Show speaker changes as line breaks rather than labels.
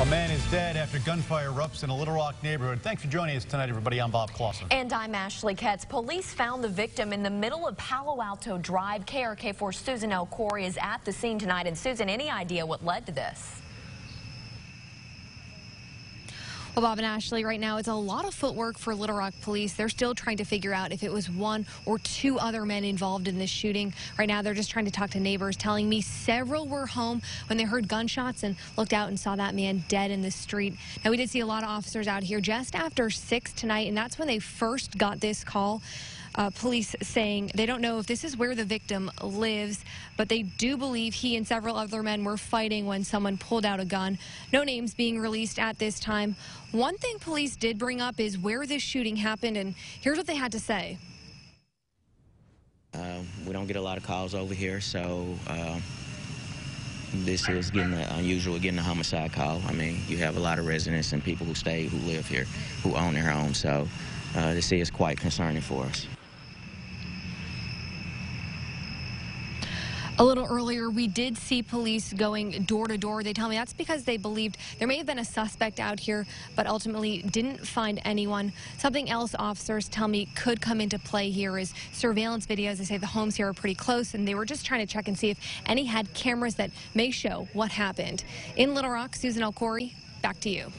A man is dead after gunfire erupts in a Little Rock neighborhood. Thanks for joining us tonight, everybody. I'm Bob Clausen.
And I'm Ashley Ketz. Police found the victim in the middle of Palo Alto Drive. KARK 4 Susan El Khoury is at the scene tonight. And Susan, any idea what led to this?
Well, Bob and Ashley, right now it's a lot of footwork for Little Rock police. They're still trying to figure out if it was one or two other men involved in this shooting. Right now, they're just trying to talk to neighbors, telling me several were home when they heard gunshots and looked out and saw that man dead in the street. Now, we did see a lot of officers out here just after 6 tonight, and that's when they first got this call uh, police saying they don't know if this is where the victim lives, but they do believe he and several other men were fighting when someone pulled out a gun. No names being released at this time. One thing police did bring up is where this shooting happened, and here's what they had to say.
Uh, we don't get a lot of calls over here, so uh, this is getting unusual, getting a homicide call. I mean, you have a lot of residents and people who stay, who live here, who own their homes, so uh, this is quite concerning for us.
A little earlier, we did see police going door to door. They tell me that's because they believed there may have been a suspect out here, but ultimately didn't find anyone. Something else officers tell me could come into play here is surveillance videos. They say the homes here are pretty close, and they were just trying to check and see if any had cameras that may show what happened. In Little Rock, Susan Khoury, back to you.